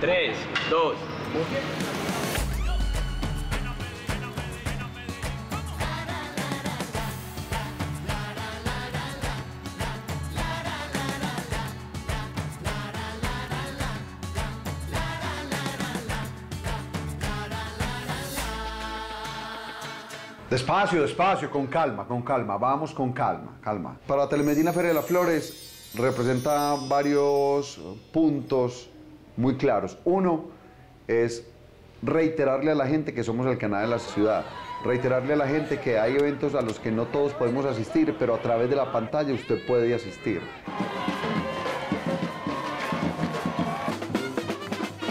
3, 2, Despacio, despacio, con calma, con calma, vamos con calma, calma. Para Telemedina Feria de las Flores representa varios puntos muy claros. Uno es reiterarle a la gente que somos el canal de la ciudad, reiterarle a la gente que hay eventos a los que no todos podemos asistir, pero a través de la pantalla usted puede asistir.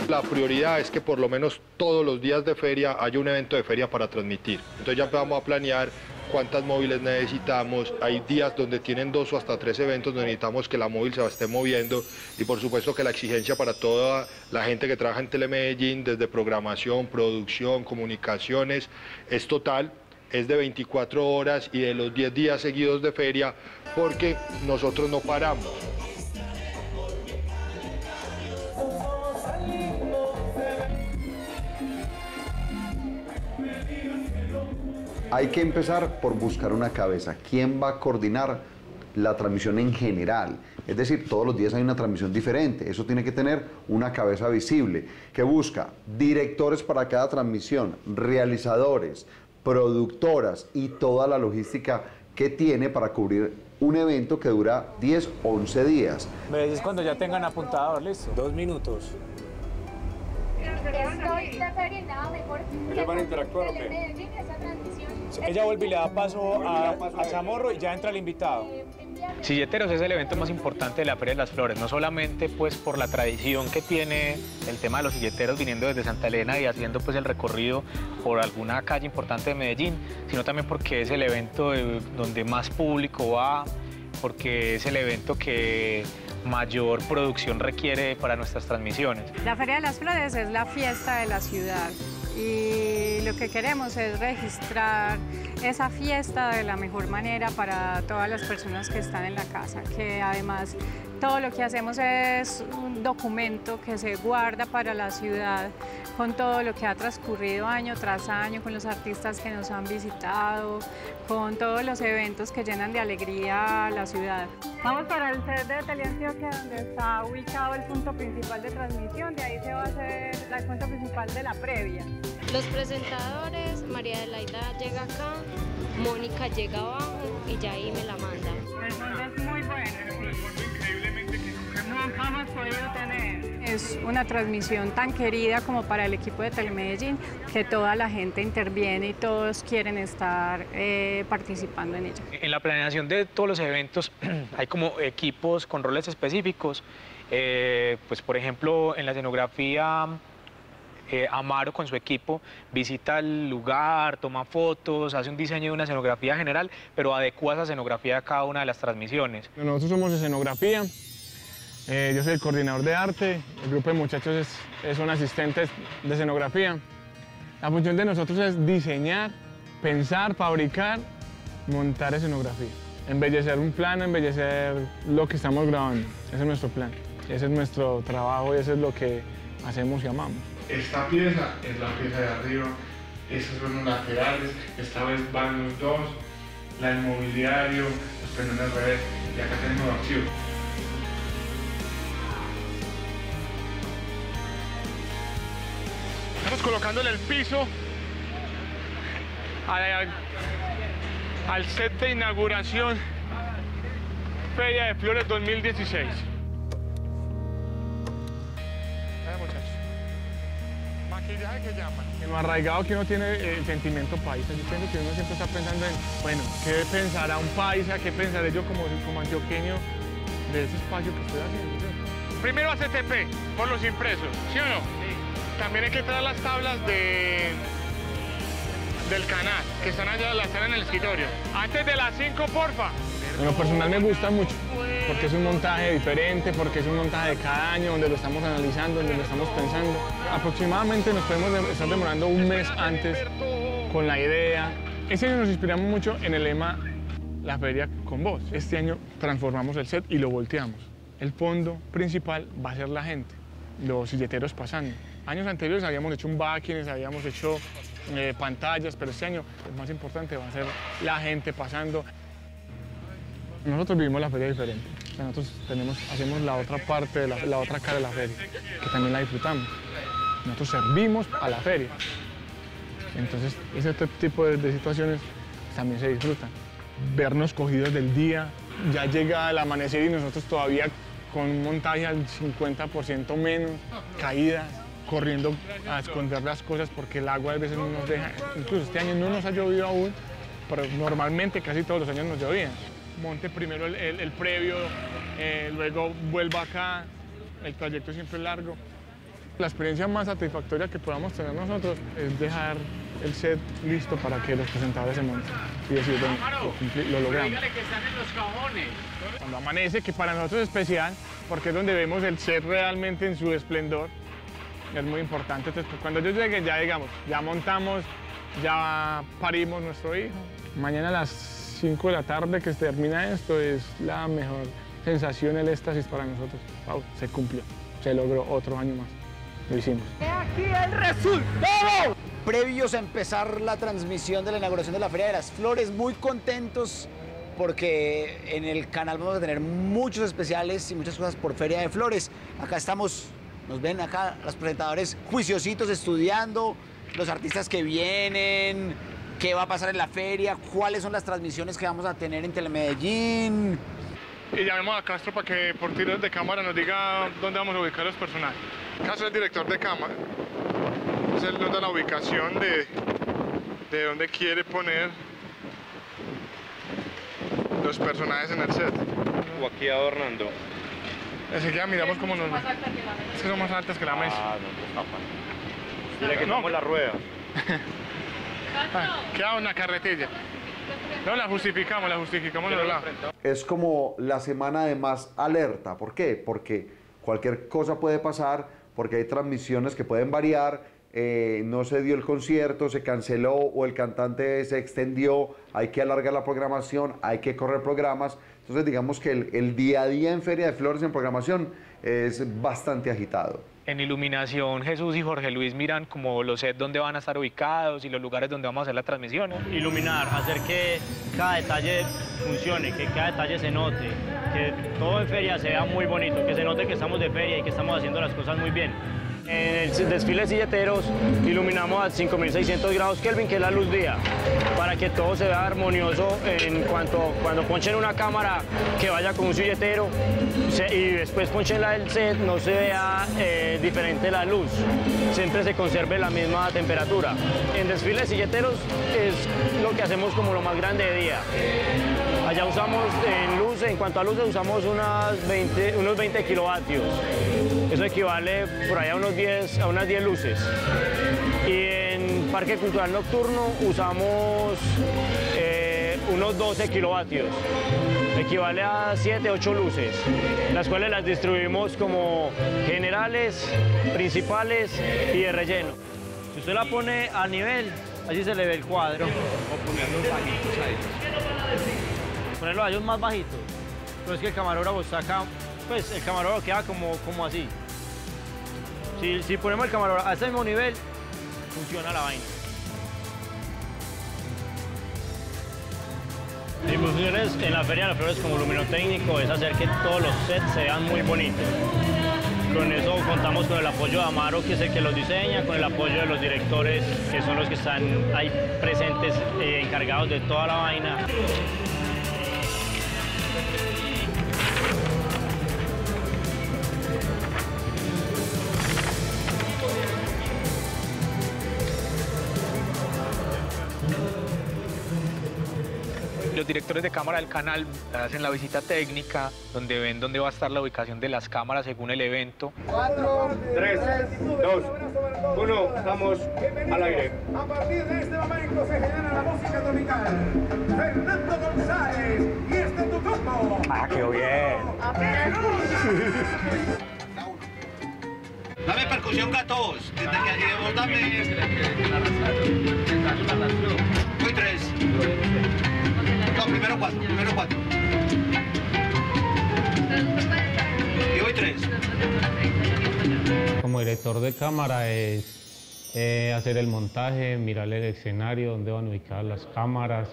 La prioridad es que por lo menos todos los días de feria haya un evento de feria para transmitir. Entonces ya empezamos a planear cuántas móviles necesitamos. Hay días donde tienen dos o hasta tres eventos donde necesitamos que la móvil se esté moviendo y por supuesto que la exigencia para toda la gente que trabaja en Telemedellín, desde programación, producción, comunicaciones, es total es de 24 horas y de los 10 días seguidos de feria porque nosotros no paramos. Hay que empezar por buscar una cabeza. ¿Quién va a coordinar la transmisión en general? Es decir, todos los días hay una transmisión diferente. Eso tiene que tener una cabeza visible que busca directores para cada transmisión, realizadores, productoras y toda la logística que tiene para cubrir un evento que dura 10, 11 días. Me dices cuando ya tengan apuntador, listo. Dos minutos. Estoy de mejor. ¿Ellos van a interactuar o qué? Ella vuelve y le da paso a, a Chamorro y ya entra el invitado. Silleteros es el evento más importante de la Feria de las Flores, no solamente pues por la tradición que tiene el tema de los silleteros viniendo desde Santa Elena y haciendo pues el recorrido por alguna calle importante de Medellín, sino también porque es el evento de- donde más público va, porque es el evento que mayor producción requiere para nuestras transmisiones. La Feria de las Flores es la fiesta de la ciudad y lo que queremos es registrar esa fiesta de la mejor manera para todas las personas que están en la casa, que además todo lo que hacemos es un documento que se guarda para la ciudad con todo lo que ha transcurrido año tras año, con los artistas que nos han visitado, con todos los eventos que llenan de alegría la ciudad. Vamos para el set de Teleantioquia, donde está ubicado el punto principal de transmisión, de ahí se va a hacer el punto principal de la previa. Los María Adelaida llega acá, Mónica llega abajo y ya ahí me la manda. El sol es muy bueno, Nunca hemos podido tener. Es una transmisión tan querida como para el equipo de Telemedellín que toda la gente interviene y todos quieren estar eh, participando en ella. En la planeación de todos los eventos hay como equipos con roles específicos. Eh, pues por ejemplo, en la escenografía, eh, Amaro con su equipo visita el lugar, toma fotos, hace un diseño de una escenografía general, pero adecua esa escenografía a cada una de las transmisiones. Nosotros somos escenografía, eh, yo soy el coordinador de arte, el grupo de muchachos es, es son asistentes de escenografía. La función de nosotros es diseñar, pensar, fabricar, montar escenografía. Embellecer un plano, embellecer lo que estamos grabando. Ese es nuestro plan, ese es nuestro trabajo y eso es lo que hacemos y amamos. Esta pieza es la pieza de arriba, esas son los laterales, esta vez van los dos, la del mobiliario, los penones al revés, y acá tenemos el archivo. Estamos colocándole el piso al, al set de inauguración Feria de Flores 2016. Maquillaje que llaman. En lo arraigado que uno tiene eh, el sentimiento paisa, yo pienso que uno siempre está pensando en, bueno, ¿qué pensará un paisa? ¿Qué pensaré yo como, como antioqueño de ese espacio que estoy haciendo? ¿cierto? Primero ACTP, por los impresos, ¿sí o no? También hay que traer las tablas de del canal, que están allá, las están en el escritorio. Antes de las 5, porfa. En lo personal me gusta mucho, porque es un montaje diferente, porque es un montaje de cada año, donde lo estamos analizando, donde lo estamos pensando. Aproximadamente nos podemos de- estar demorando un mes antes con la idea. Este año nos inspiramos mucho en el lema La feria con vos. Este año transformamos el set y lo volteamos. El fondo principal va a ser la gente. los silleteros pasando. Años anteriores habíamos hecho un backings, habíamos hecho eh, pantallas, pero este año lo más importante va a ser la gente pasando. Nosotros vivimos la feria diferente. Nosotros hacemos la otra parte, de la, otra cara de la feria, que también la disfrutamos. Nosotros servimos a la feria. Entonces, ese tipo de, de situaciones también se disfrutan. Vernos cogidos del día, ya llega el amanecer y nosotros todavía con un montaje al 50% menos, caídas, corriendo a esconder las cosas porque el agua a veces no nos deja. Incluso este año no nos ha llovido aún, pero normalmente casi todos los años nos llovía. Monte primero el, el- el previo, eh, luego vuelva acá, el trayecto siempre es largo. La experiencia más satisfactoria que podamos tener nosotros es dejar el set listo para que los presentadores se monten y decir, lo, lo logramos. que están en los cajones. Cuando amanece, que para nosotros es especial, porque es donde vemos el set realmente en su esplendor, es muy importante. Entonces, pues, cuando ellos lleguen, ya digamos, ya montamos, ya parimos nuestro hijo. Mañana a las 5 de la tarde que se termina esto es la mejor sensación, el éxtasis para nosotros. Wow, se cumplió, se logró otro año más. Lo hicimos. Aquí el resultado. Previos a empezar la transmisión de la inauguración de la Feria de las Flores, muy contentos porque en el canal vamos a tener muchos especiales y muchas cosas por Feria de Flores. Acá estamos, nos ven acá los presentadores juiciositos estudiando, los artistas que vienen, qué va a pasar en la feria, cuáles son las transmisiones que vamos a tener en Telemedellín. Y llamemos a Castro para que por tiros de cámara nos diga dónde vamos a ubicar los personajes. Castro es el director de cámara. Entonces él nos da la ubicación de, de dónde quiere poner los personajes en el set. O aquí adornando. Enseguida miramos cómo nos... Es que son más altas que la mesa. Ah, no, pues tapa. Mira que No. no. la rueda. Queda una carretilla. No, la justificamos, la justificamos los lados. Es como la semana de más alerta. ¿Por qué? Porque cualquier cosa puede pasar, porque hay transmisiones que pueden variar, eh, no se dio el concierto, se canceló o el cantante se extendió, hay que alargar la programación, hay que correr programas. Entonces digamos que el, el día a día en Feria de Flores en programación es bastante agitado. En iluminación, Jesús y Jorge Luis miran como los sets donde van a estar ubicados y los lugares donde vamos a hacer la transmisión. iluminar, hacer que cada detalle funcione, que cada detalle se note, que todo en feria se vea muy bonito, que se note que estamos de feria y que estamos haciendo las cosas muy bien. En el desfile de silleteros iluminamos a 5600 grados Kelvin, que es la luz día, para que todo se vea armonioso en cuanto cuando ponchen una cámara que vaya con un silletero y después ponchen la del set, no se vea eh, diferente la luz, siempre se conserve la misma temperatura. En desfile de silleteros es lo que hacemos como lo más grande de día. Allá usamos en luz, en cuanto a luces, usamos unas 20, unos 20 kilovatios. Eso equivale por allá a, unos 10, a unas 10 luces. Y en Parque Cultural Nocturno usamos eh, unos 12 kilovatios. Equivale a 7, 8 luces, las cuales las distribuimos como generales, principales y de relleno. Si usted la pone a nivel, así se le ve el cuadro. O ahí. Ponerlos a ellos más bajitos. Pero es que el camarógrafo saca, pues el camarógrafo queda como, como así. Si, si ponemos el camarógrafo a ese mismo nivel, funciona la vaina. Mi en la Feria de las Flores como luminotécnico es hacer que todos los sets se vean muy bonitos. Con eso contamos con el apoyo de Amaro, que es el que los diseña, con el apoyo de los directores, que son los que están ahí presentes, eh, encargados de toda la vaina. Directores de cámara del canal hacen la visita técnica, donde ven dónde va a estar la ubicación de las cámaras según el evento. 3, 2, 1, estamos al aire. A partir de este momento se genera la música tropical. Fernando González y este tu combo. Ah, quedó bien. Dame percusión gatos. Desde que lleguemos, dame. Voy tres. No, primero cuatro, primero cuatro. Y voy tres. Como director de cámara es eh, hacer el montaje, mirar el escenario, dónde van ubicadas las cámaras.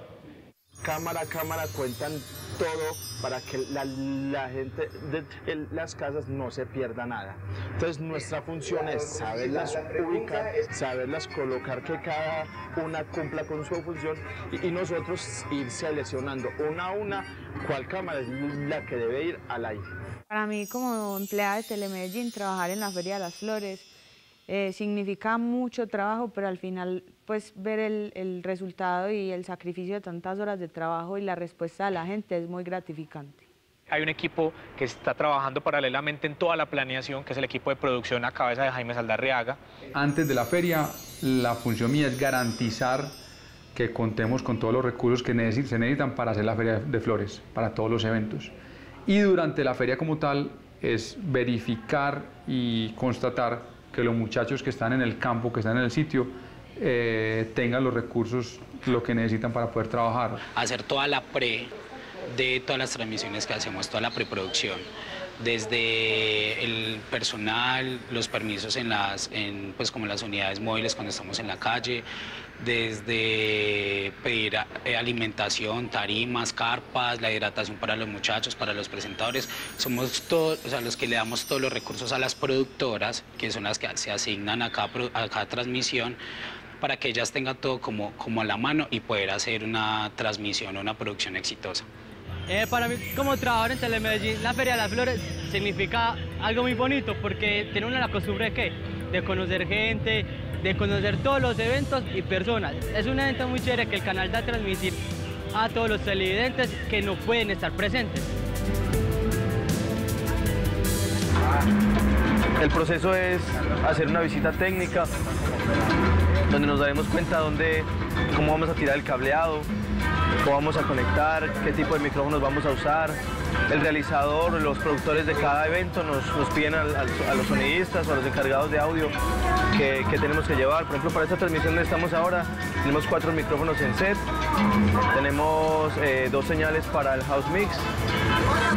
Cámara a cámara cuentan todo para que la, la gente de las casas no se pierda nada. Entonces nuestra función es saberlas ubicar, saberlas colocar, que cada una cumpla con su función y, y nosotros ir seleccionando una a una cuál cámara es la que debe ir al aire. Para mí como empleada de Telemedellín, trabajar en la Feria de las Flores eh, significa mucho trabajo, pero al final pues ver el, el resultado y el sacrificio de tantas horas de trabajo y la respuesta de la gente es muy gratificante. Hay un equipo que está trabajando paralelamente en toda la planeación, que es el equipo de producción a cabeza de Jaime Saldarriaga. Antes de la feria, la función mía es garantizar que contemos con todos los recursos que se necesitan para hacer la feria de flores, para todos los eventos. Y durante la feria como tal es verificar y constatar que los muchachos que están en el campo, que están en el sitio, eh, tengan los recursos, lo que necesitan para poder trabajar. hacer toda la pre de todas las transmisiones que hacemos, toda la preproducción, desde el personal, los permisos en las, en, pues como las unidades móviles cuando estamos en la calle, desde pedir eh, alimentación, tarimas, carpas, la hidratación para los muchachos, para los presentadores, somos todos, o sea, los que le damos todos los recursos a las productoras, que son las que se asignan a cada, a cada transmisión, para que ellas tengan todo como, como a la mano y poder hacer una transmisión o una producción exitosa. Eh, para mí, como trabajador en Telemedellín, la Feria de las Flores significa algo muy bonito porque tiene uno la costumbre de qué? De conocer gente, de conocer todos los eventos y personas. Es un evento muy chévere que el canal da a transmitir a todos los televidentes que no pueden estar presentes. El proceso es hacer una visita técnica donde nos daremos cuenta dónde, cómo vamos a tirar el cableado, cómo vamos a conectar, qué tipo de micrófonos vamos a usar. El realizador, los productores de cada evento nos, nos piden a los sonidistas a los encargados de audio que, que tenemos que llevar. Por ejemplo, para esta transmisión donde estamos ahora, tenemos cuatro micrófonos en set, tenemos eh, dos señales para el house mix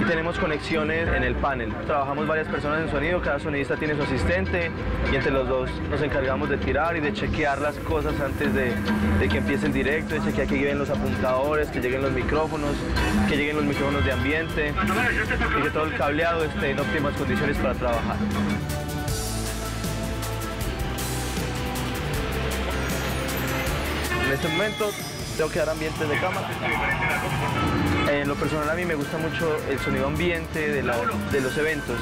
tenemos conexiones en el panel. Trabajamos varias personas en sonido, cada sonidista tiene su asistente y entre los dos nos encargamos de tirar y de chequear las cosas antes de, de que empiece el directo, de chequear que lleguen los apuntadores, que lleguen los micrófonos, que lleguen los micrófonos de ambiente y que todo el cableado esté en óptimas condiciones para trabajar. En este momento tengo que dar ambientes de cámara. En lo personal a mí me gusta mucho el sonido ambiente de, la- de los eventos,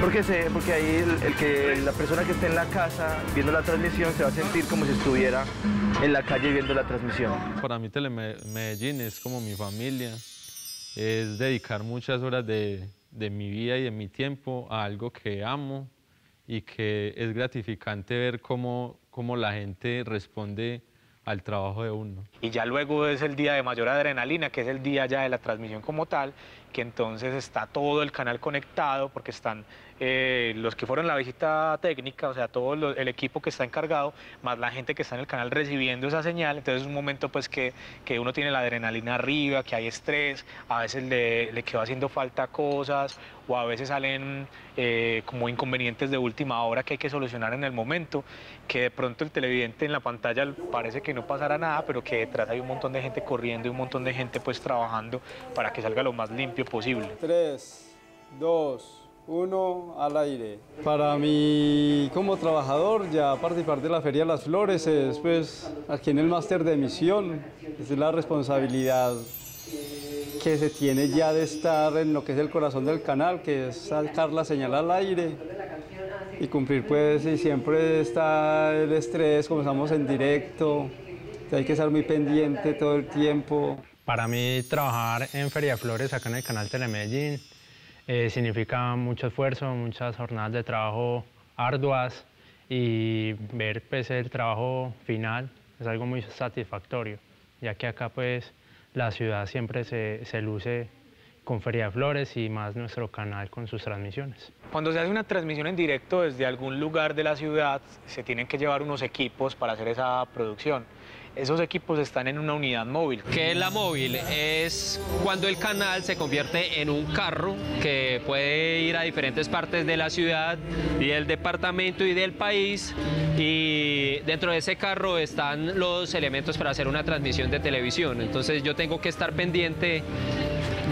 porque, sé, porque ahí el, el que la persona que esté en la casa viendo la transmisión se va a sentir como si estuviera en la calle viendo la transmisión. Para mí Telemedellín es como mi familia, es dedicar muchas horas de, de mi vida y de mi tiempo a algo que amo y que es gratificante ver cómo, cómo la gente responde al trabajo de uno. Y ya luego es el día de mayor adrenalina, que es el día ya de la transmisión como tal, que entonces está todo el canal conectado, porque están eh, los que fueron la visita técnica, o sea, todo lo- el equipo que está encargado, más la gente que está en el canal recibiendo esa señal. Entonces es un momento pues que, que uno tiene la adrenalina arriba, que hay estrés, a veces le, le quedó haciendo falta cosas, o a veces salen eh, como inconvenientes de última hora que hay que solucionar en el momento, que de pronto el televidente en la pantalla parece que no pasará nada, pero que detrás hay un montón de gente corriendo y un montón de gente pues trabajando para que salga lo más limpio posible. 3, 2, 1, al aire. Para mí, como trabajador, ya participar de la Feria de las Flores es, pues, aquí en el máster de emisión, es la responsabilidad que se tiene ya de estar en lo que es el corazón del canal, que es sacar la señal al aire y cumplir, pues, y siempre está el estrés, como estamos en directo, hay que estar muy pendiente todo el tiempo. Para mí trabajar en Feria de Flores acá en el canal Telemedellín eh, significa mucho esfuerzo, muchas jornadas de trabajo arduas y ver pues, el trabajo final es algo muy satisfactorio, ya que acá pues la ciudad siempre se, se luce con Feria de Flores y más nuestro canal con sus transmisiones. Cuando se hace una transmisión en directo desde algún lugar de la ciudad, se tienen que llevar unos equipos para hacer esa producción. Esos equipos están en una unidad móvil. ¿Qué es la móvil? Es cuando el canal se convierte en un carro que puede ir a diferentes partes de la ciudad y del departamento y del país y dentro de ese carro están los elementos para hacer una transmisión de televisión. Entonces yo tengo que estar pendiente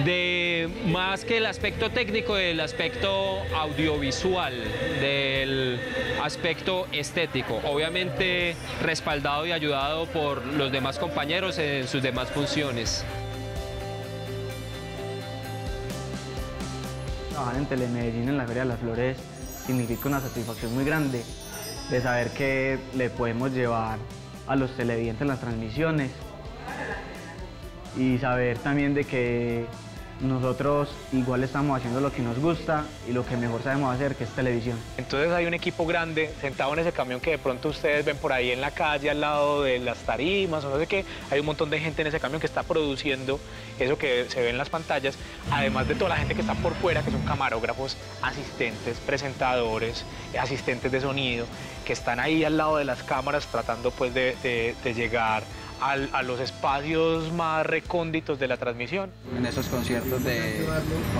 de más que el aspecto técnico, del aspecto audiovisual, del aspecto estético, obviamente respaldado y ayudado por los demás compañeros en sus demás funciones. Trabajar en Telemedellín en la Feria de las Flores significa una satisfacción muy grande de saber que le podemos llevar a los televidentes las transmisiones y saber también de que nosotros igual estamos haciendo lo que nos gusta y lo que mejor sabemos hacer, que es televisión. Entonces hay un equipo grande sentado en ese camión que de pronto ustedes ven por ahí en la calle al lado de las tarimas o no sé qué. Hay un montón de gente en ese camión que está produciendo eso que se ve en las pantallas, además de toda la gente que está por fuera, que son camarógrafos, asistentes, presentadores, asistentes de sonido, que están ahí al lado de las cámaras tratando pues de, de- de llegar al- a los espacios más recónditos de la transmisión. En esos conciertos de,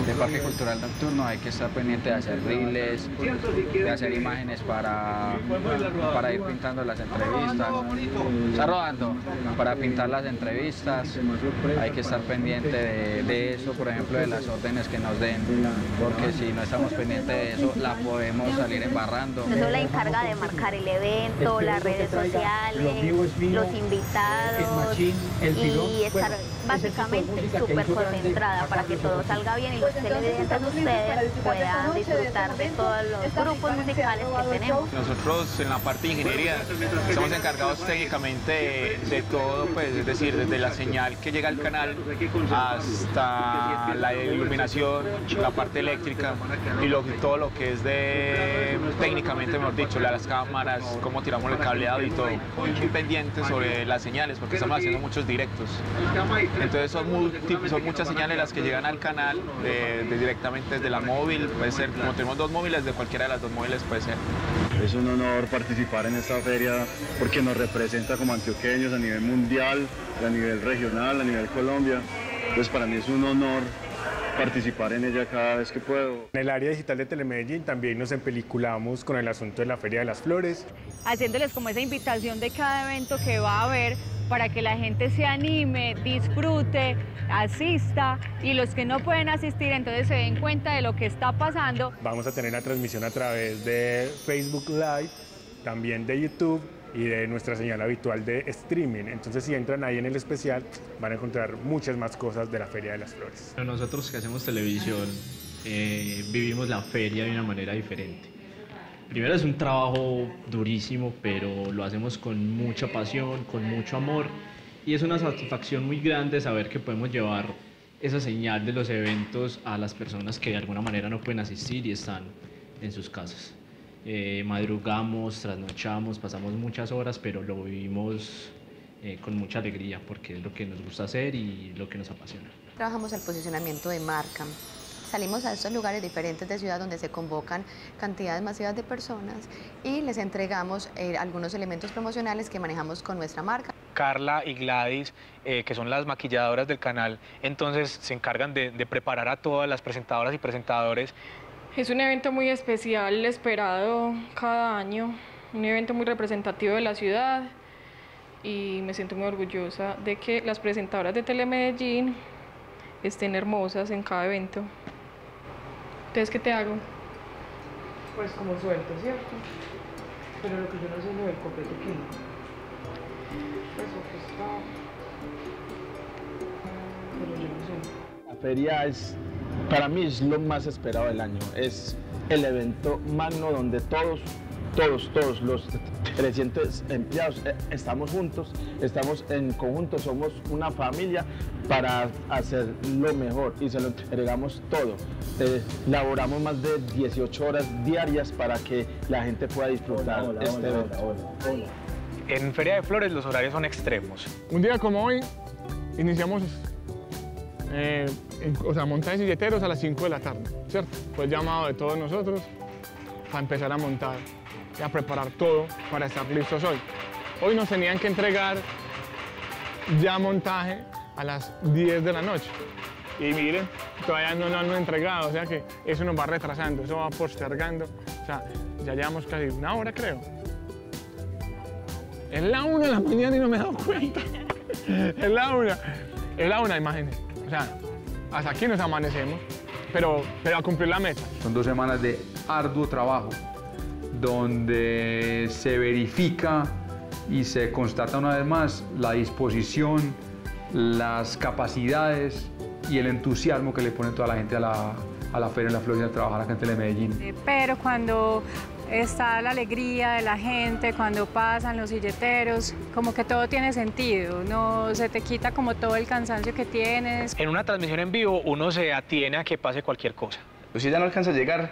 de Parque Cultural Nocturno hay que estar pendiente de hacer reels, de hacer imágenes para, para ir pintando las entrevistas. Está rodando. Para pintar las entrevistas hay que estar pendiente de, de eso, por ejemplo, de las órdenes que nos den, porque si no estamos pendientes de eso, la podemos salir embarrando. Yo soy la encarga de marcar el evento, las redes sociales, los invitados y estar básicamente súper concentrada para que todo salga bien y los televidentes ustedes puedan disfrutar de todos los grupos musicales que tenemos. Nosotros en la parte de ingeniería estamos encargados técnicamente de, de todo, pues, es decir, desde la señal que llega al canal hasta la iluminación, la parte eléctrica y lo- todo lo que es de técnicamente, mejor dicho, las cámaras, cómo tiramos el cableado y todo. Muy pendientes sobre las señales porque estamos haciendo muchos directos. Entonces son, muchas señales las que llegan al canal de- de directamente desde la móvil, puede ser, como tenemos dos móviles, de cualquiera de las dos móviles puede ser. Es un honor participar en esta feria porque nos representa como antioqueños a nivel mundial, a nivel regional, a nivel Colombia. Pues para mí es un honor participar en ella cada vez que puedo. En el área digital de Telemedellín también nos empeliculamos con el asunto de la Feria de las Flores. haciéndoles como esa invitación de cada evento que va a haber para que la gente se anime, disfrute, asista y los que no pueden asistir entonces se den cuenta de lo que está pasando. Vamos a tener la transmisión a través de Facebook Live, también de YouTube y de nuestra señal habitual de streaming. Entonces si entran ahí en el especial van a encontrar muchas más cosas de la Feria de las Flores. Nosotros que hacemos televisión eh, vivimos la feria de una manera diferente. Primero es un trabajo durísimo, pero lo hacemos con mucha pasión, con mucho amor y es una satisfacción muy grande saber que podemos llevar esa señal de los eventos a las personas que de alguna manera no pueden asistir y están en sus casas. Eh, madrugamos, trasnochamos, pasamos muchas horas, pero lo vivimos eh, con mucha alegría porque es lo que nos gusta hacer y lo que nos apasiona. Trabajamos el posicionamiento de marca. Salimos a estos lugares diferentes de ciudad donde se convocan cantidades masivas de personas y les entregamos eh, algunos elementos promocionales que manejamos con nuestra marca. Carla y Gladys, eh, que son las maquilladoras del canal, entonces se encargan de, de preparar a todas las presentadoras y presentadores. Es un evento muy especial, esperado cada año, un evento muy representativo de la ciudad y me siento muy orgullosa de que las presentadoras de Telemedellín estén hermosas en cada evento. Entonces, ¿qué te hago? Pues como suelto, ¿cierto? Pero lo que yo no sé es lo del copete Eso que está... Pero yo no sé. La feria es, para mí es lo más esperado del año. Es el evento magno donde todos, todos, todos los 300 empleados eh, estamos juntos, estamos en conjunto, somos una familia para hacer lo mejor y se lo entregamos todo. Eh, laboramos más de 18 horas diarias para que la gente pueda disfrutar este evento. En Feria de Flores los horarios son extremos. Un día como hoy, iniciamos, eh, en- o sea, montajes silleteros a las 5 de la tarde, ¿cierto? Fue el llamado de todos nosotros para empezar a montar y a preparar todo para estar listos hoy. Hoy nos tenían que entregar ya montaje a las 10 de la noche. Y miren, todavía no lo han entregado, o sea que eso nos va retrasando, eso va postergando. O sea, ya llevamos casi una hora, creo. Es la una de la mañana y no me he dado cuenta. es la una. Es la una, imagínense. O sea, hasta aquí nos amanecemos, pero, pero a cumplir la meta. Son dos semanas de arduo trabajo, donde se verifica y se constata una vez más la disposición, las capacidades y el entusiasmo que le pone toda la gente a la, a la feria en la Florida a trabajar acá en Telemedellín. Pero cuando está la alegría de la gente, cuando pasan los silleteros, como que todo tiene sentido, no se te quita como todo el cansancio que tienes. En una transmisión en vivo uno se atiene a que pase cualquier cosa. Pues si ya no alcanza a llegar,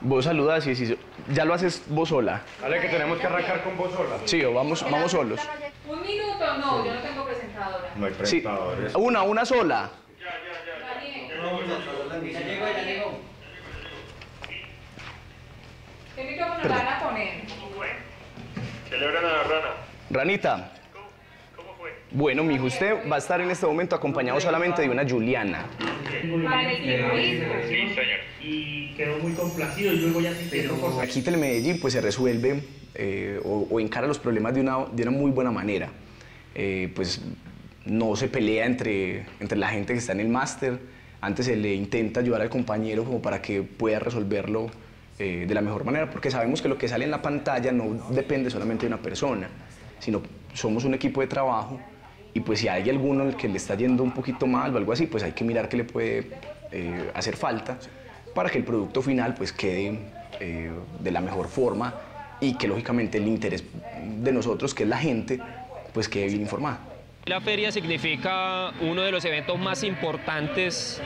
vos saludas y decís, ya lo haces vos sola. Vale, que tenemos que arrancar con vos sola. Sí, o vamos, vamos solos. Un minuto, no, yo no tengo presentadora. No hay Sí, presentadores. una, una sola. Ya llegó, ya llegó. ¿Qué micrófono le van a poner? Celebran a la rana. Ranita. Bueno, mijo, usted va a estar en este momento acompañado solamente de una Juliana. Sí, señor. y quedó muy complacido y luego ya se Aquí Telemedellín pues se resuelve eh, o, o encara los problemas de una, de una muy buena manera. Eh, pues no se pelea entre, entre la gente que está en el máster, antes se le intenta ayudar al compañero como para que pueda resolverlo eh, de la mejor manera, porque sabemos que lo que sale en la pantalla no depende solamente de una persona, sino somos un equipo de trabajo y pues si hay alguno al que le está yendo un poquito mal o algo así, pues hay que mirar qué le puede eh, hacer falta para que el producto final pues quede eh, de la mejor forma y que lógicamente el interés de nosotros, que es la gente, pues quede bien informada. La feria significa uno de los eventos más importantes,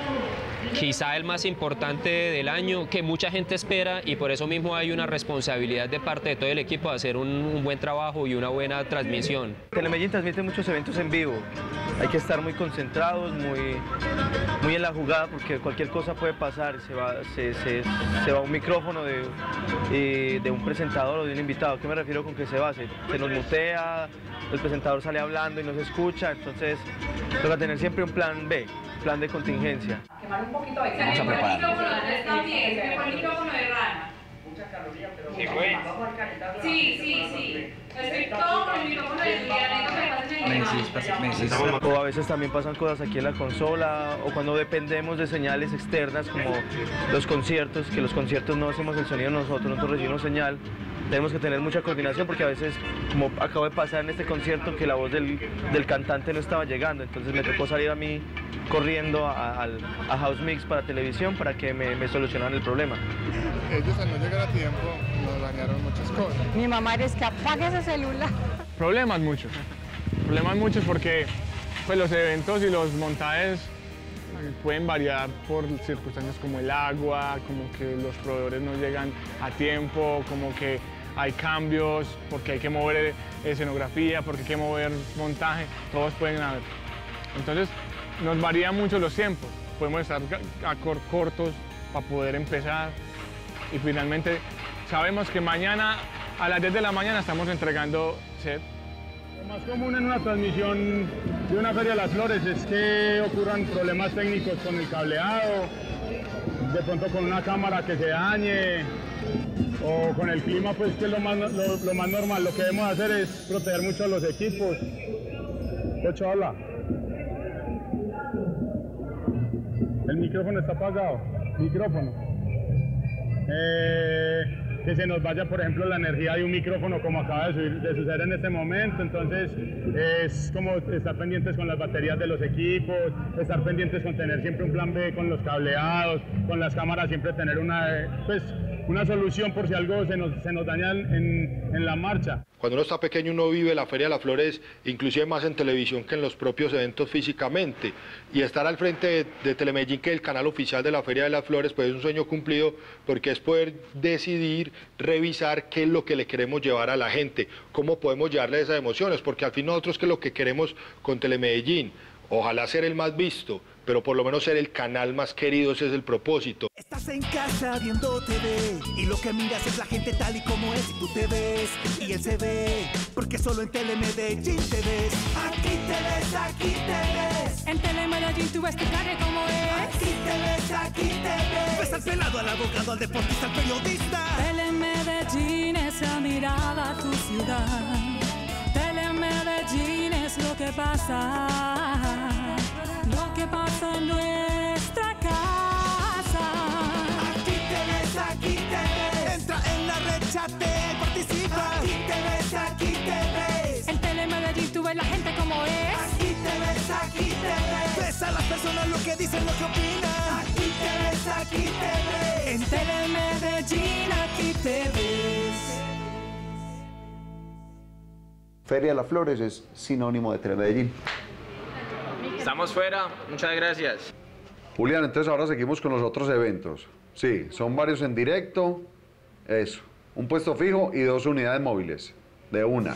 quizá el más importante del año, que mucha gente espera y por eso mismo hay una responsabilidad de parte de todo el equipo de hacer un, buen trabajo y una buena transmisión. Telemedellín transmite muchos eventos en vivo. Hay que estar muy concentrados, muy, muy en la jugada, porque cualquier cosa puede pasar. Se va, se, va un micrófono de, eh, de un presentador o de un invitado. ¿A qué me refiero con que se va? Se, se nos mutea, el presentador sale hablando y no se escucha. Entonces, toca tener siempre un plan B, plan de contingencia. Quemar un poquito de Vamos a preparar. El micrófono de Andrés también, se me fue el micrófono de rana. Sí. Sí, sí, O a veces también pasan cosas aquí en la consola o cuando dependemos de señales externas como los conciertos, que los conciertos no hacemos el sonido nosotros, nosotros recibimos señal. Tenemos que tener mucha coordinación porque a veces, como acabo de pasar en este concierto, que la voz del, del cantante no estaba llegando, entonces me tocó salir a mí corriendo a, House Mix para televisión para que me, me solucionaran el problema. Ellos al no llegar a tiempo nos dañaron muchas cosas. Mi mamá es que apague ese celular. Problemas muchos. Problemas muchos porque pues, los eventos y los montajes eh, pueden variar por circunstancias como el agua, como que los proveedores no llegan a tiempo, como que hay cambios, porque hay que mover escenografía, porque hay que mover montaje, todos pueden haber. Entonces nos varían mucho los tiempos. Podemos estar a cor- cortos para poder empezar y finalmente sabemos que mañana a las 10 de la mañana estamos entregando set. Lo más común en una transmisión de una Feria de las Flores es que ocurran problemas técnicos con el cableado, de pronto con una cámara que se dañe o con el clima, pues que es lo más, normal. Lo que debemos hacer es proteger mucho a los equipos. Ocho, habla. El micrófono está apagado. Micrófono. Eh, que se nos vaya, por ejemplo, la energía de un micrófono como acaba de, suceder en este momento. Entonces, es como estar pendientes con las baterías de los equipos, estar pendientes con tener siempre un plan B con los cableados, con las cámaras, siempre tener una, eh, pues, una solución por si algo se nos, se nos daña en, en la marcha. Cuando uno está pequeño uno vive la Feria de las Flores inclusive más en televisión que en los propios eventos físicamente. Y estar al frente de, de Telemedellín, que es el canal oficial de la Feria de las Flores, pues es un sueño cumplido porque es poder decidir, revisar qué es lo que le queremos llevar a la gente, cómo podemos llevarle esas emociones, porque al fin nosotros qué es lo que queremos con Telemedellín. Ojalá ser el más visto, pero por lo menos ser el canal más querido, ese es el propósito. Estás en casa viendo TV y lo que miras es la gente tal y como es y tú te ves y él se ve porque solo en Telemedellín te ves. Aquí te ves, aquí te ves. En Telemedellín tú ves tu cara como es. Aquí te ves, aquí te ves. Ves al pelado, al abogado, al deportista, al periodista. Telemedellín es la mirada a tu ciudad. Telemedellín es lo que pasa. Personas lo que dicen, lo que opinan. Aquí te ves, aquí te ves. En Telemedellín aquí te ves. Feria de las Flores es sinónimo de Telemedellín. Estamos fuera, muchas gracias. Julián, entonces ahora seguimos con los otros eventos. Sí, son varios en directo. Eso, un puesto fijo y dos unidades móviles. De una.